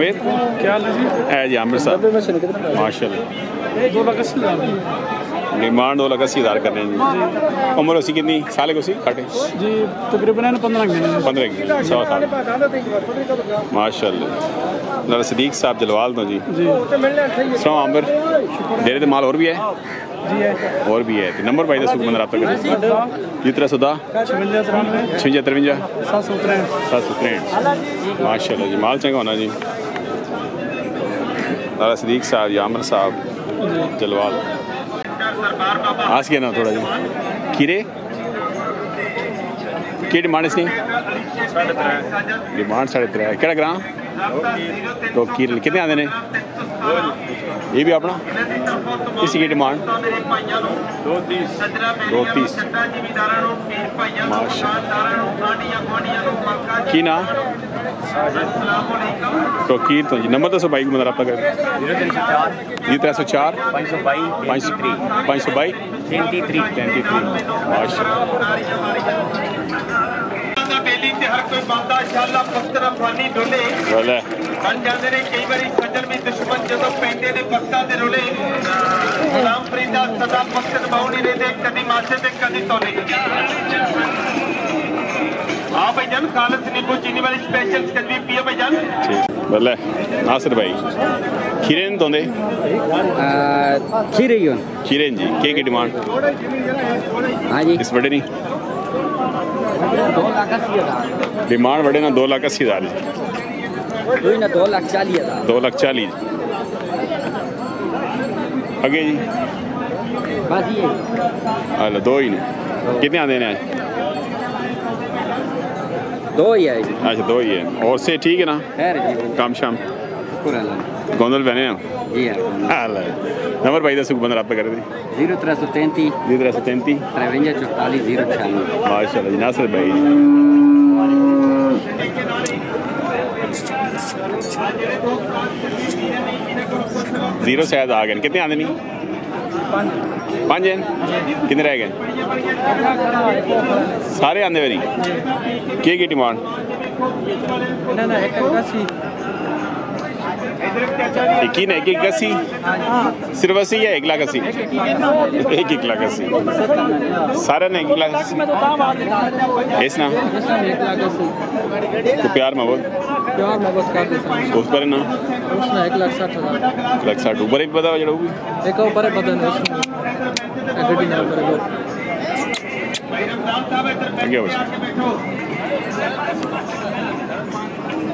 वेद क्या है जी? है आमिर साहब। नब्बे में से कितना माशाल्लाह। दो लाख अस्सी हज़ार। डिमांड दो लाख अस्सी हज़ार करने जी। उम्र उसी कितनी? साल को उसी? काटे जी तकरीबन पंद्रह महीने। पंद्रह की सौ साल। माशाल्लाह। लाला सदीक साहब जलवाल तो जी। सौ आमिर दे रहे माल और भी है? और भी है। तो नंबर भाई दसो बंदा रब्ता करें जी तरह सुदा छवंजा तरवंजा सात सौ तिरसठ। सात सौ त्रेंठ माशाल्लाह जी माल चंगा होना जी। लाला सदीक साहब जी आमिर साहब जलवाल आज के ना थोड़ा जी खीरे की डिमांड इसकी डिमांड साढ़े त्रै केड़ा ग्रां तो खीरे कितने आते ने ये भी अपना इसी की डिमांड दो तीस दो तीस माशा की ना तो कीर तो जी नंबर दसो बाई को मतलब रब्ता कर जी त्रै सौ चार ਪੰਜ ਸੌ ਬਾਈ पाँच सौ पाँच सौ बाई ਤੈਂਤੀ ਤਰੀਕ तैंती थ्री माशा ਦਾ ਬੇਲੀ ਤੇ ਹਰ ਕੋਈ ਬੰਦਾ ਸ਼ਾਲਾ ਪੱਤਰ ਅਫਾਨੀ ਡੋਲੇ बोले ਬਣ ਜਾਂਦੇ ਨੇ ਕਈ ਵਾਰੀ ਸੱਜਣ ਵੀ ਦੁਸ਼ਮਣ ਜਦੋਂ ਪੈਂਦੇ ਨੇ ਵਕਤਾਂ ਦੇ ਰੋਲੇ ਗੁਲਾਮ ते तोले भाई जान चीनी स्पेशल कभी पिए भाई जान भले आसर भाई खीरेन तो खीरे ही खीरेन जी के डिमांड? हाँ जी। इस बड़े नहीं। डिमांड बड़े ना दो लाख अस्सी हज़ार दो लाख चालीस दो लाख चालीस। अगे जी। बस ये। हेलो दो ही ने कितने आंदे ने आज दो ही है अच्छा दो ही है और से ठीक है ना खैर जी काम शाम गोंदल बहने जी नंबर भाई दस बंद रब्त कर दी ज़ीरो त्रै सौ तैंती ज़ीरो त्रै सौ तैंती त्रवंजा चौताली ज़ीरो छियानवे माशाल्लाह जी नासिर भाई ज़ीरो शायद आ गए कितने आने नहीं पाँच हैं कितने रह गए सारे आंदे मेरी के की डिमांड ना ना एक अस्सी एक ही ना एक एक अस्सी सिर्फ़ अस्सी या एक लाख अस्सी। एक एक लाख अस्सी। सारे ने एक लाख अस्सी। इस ना। लाख अस्सी तो प्यार मोहब्बत उस पर ना। एक लाख साठ हज़ार। एक लाख साठ। ऊपर ही पता भी एक ऊपर है ना ऊपर वो। आगे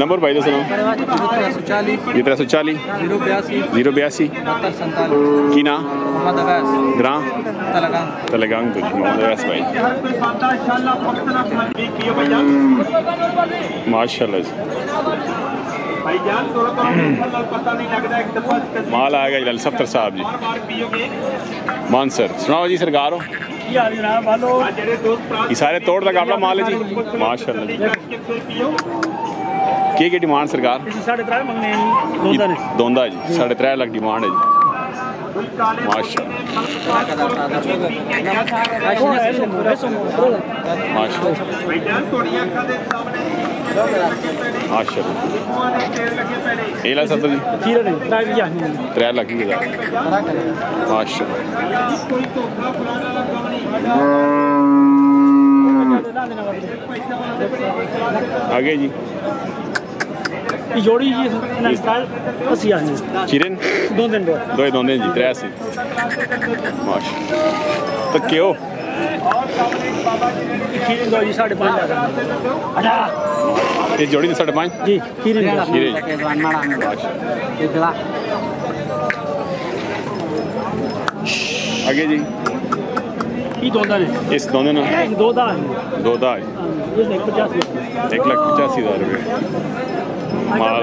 नंबर भाई दो सुनो तेरह सौ चालीस। ज़ीरो बयासी। की ना? ग्रां? तलेगांग तो मोहम्मद अवैस भाई। भैया माशाल्लाह माल आएगा जलाल सफ्तर साहब जी। मानसर। सुनाओ जी सरकार। हो यार जनाब वालो आ जेड़े दोस्त भरा ये सारे तोड़ लगा अपना माल है जी। माशाल्लाह। जी के कोई पियो के की डिमांड सरकार? साढ़े त्रै मंगने हैं ये दोंदा जी, साढ़े त्रै लाख डिमांड है जी। कोई काले माशा माशा भाईजान थोड़ी अखा दे सामने माशा मुँह ने तेल लगे पहले ये ला सत्तर जी खीरे नहीं त्रै भी जाने त्रै लाख ही हज़ार माशा कोई धोखा फलाना लगा नहीं आगे जी जोड़ी ये स्टाइल अस्सी आने चिरन साढ़े पाँच ये जोड़ी ने साढ़े पाँच जी खीरे खीरे आगे जी ये दो दाने इस दोनों ना दो दा एक लाख पचासी हज़ार रुपये माल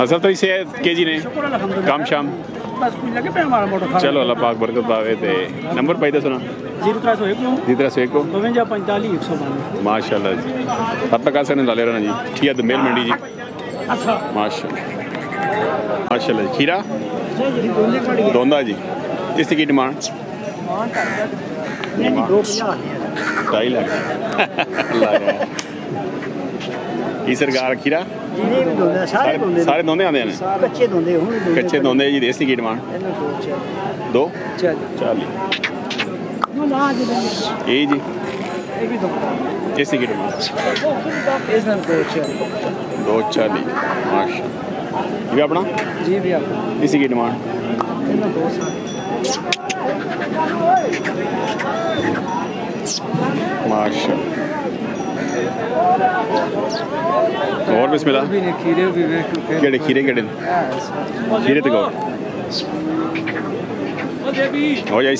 असल तो इसे के जी ने काम शाम। चलो अल्लाह पाक बरकत पावे ते नंबर पाई था सुना। ज़ीरो त्रै सौ एक माशाल्लाह जी। तब तक आसने डाले रहना जी। ठीक है तो मेल मंडी जी। माशाल्लाह। माशाल्लाह खीरा? दोंदा जी इसकी की डिमांड? ਨਹੀਂ 250 ਢਾਈ ਲੱਖ। ਲੱਗ ਰਿਹਾ ਕੀ ਸਰਕਾਰ ਖੀਰਾ ਜਿਹਨੇ ਵੀ ਦੋਨੇ ਸਾਰੇ ਦੋਨੇ ਸਾਰੇ ਦੋਨੇ ਆਉਂਦੇ ਨੇ? ਕੱਚੇ ਦੋਨੇ ਹੁਣ ਕੱਚੇ ਦੋਨੇ ਜੀ ਦੇਸੀ ਕੀ ਡਿਮਾਂਡ ਦੋ ਚੱਲ। ਚੱਲ। ਇਹ ਜੀ? ਇਹ ਵੀ ਦੋ ਦੇਸੀ ਕੀ ਡਿਮਾਂਡ ਇਸ ਨਾਲ ਦੋ ਚੱਲ। ਦੋ ਚੱਲ। ਮਾਸ਼ਾ। ਜੀ ਆਪਣਾ? ਜੀ ਵੀ ਆਪਣਾ। ਦੇਸੀ ਕੀ ਡਿਮਾਂਡ ਇਹਨਾਂ ਦੋ ਸਾਲ। और बिस्मिल्लाह। खीरे भी खीरे खीरे तो हो जाए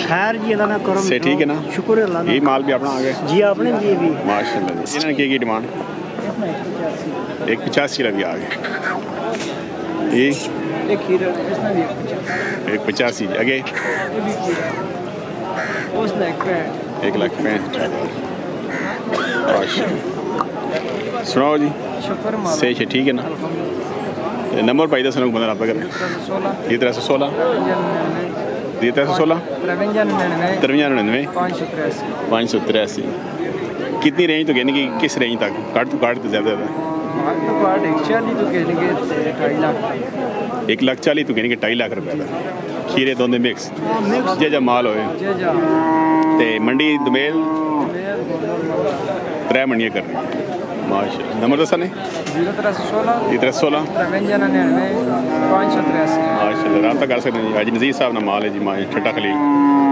खैर जी अल्लाह ना करो से ठीक है ना? शुक्र है अल्लाह ये माल भी अपना आ गया। जी आपने लिए भी। माशाल्लाह इन्होंने की की डिमांड? एक पचासी। वाला आ गए। ये एक पचासी। आगे। एक लाख पैंठ सुनाओ जी। सही है ठीक है ना? नंबर पाई दस बंदा रहा करें जी त्रै सौ सोलह। जी त्रै सौ सोलह। तरवंजा नड़िनवे पाँच सौ तिरासी। कितनी रेंज तो कहने की किस रेंज तक? काट तो काट तो ज़्यादा ज़्यादा। एक लाख चालीस तो कहने के ढाई लाख रुपए का खीरे दोनों मिक्स जे जा माल होए ते मंडी दमेल त्रै मंडियां कर रही माशा नंबर दसा ने त्रै सोलह माशा राबता कर सकते हैं अज नजीर साहब ना माल है जी माशा ठट्टा खलील